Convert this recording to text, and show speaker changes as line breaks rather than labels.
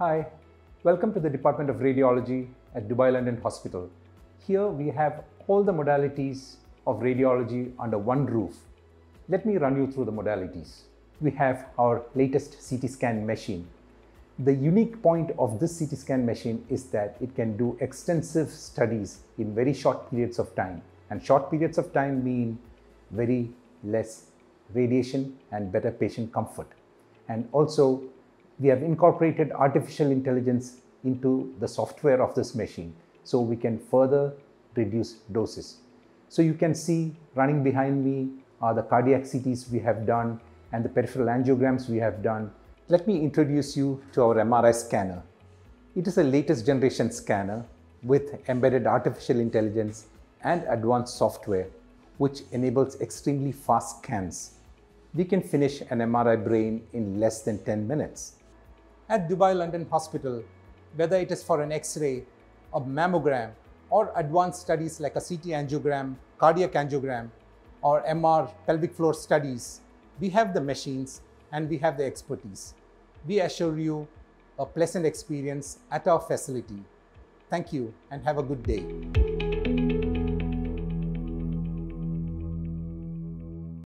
Hi, welcome to the Department of Radiology at Dubai London Hospital. Here we have all the modalities of radiology under one roof. Let me run you through the modalities. We have our latest CT scan machine. The unique point of this CT scan machine is that it can do extensive studies in very short periods of time. And short periods of time mean very less radiation and better patient comfort. And also we have incorporated artificial intelligence into the software of this machine so we can further reduce doses. So you can see running behind me are the cardiac CTs we have done and the peripheral angiograms we have done. Let me introduce you to our MRI scanner. It is a latest generation scanner with embedded artificial intelligence and advanced software which enables extremely fast scans. We can finish an MRI brain in less than 10 minutes at Dubai London Hospital, whether it is for an X-ray, a mammogram, or advanced studies like a CT angiogram, cardiac angiogram, or MR pelvic floor studies, we have the machines and we have the expertise. We assure you a pleasant experience at our facility. Thank you and have a good day.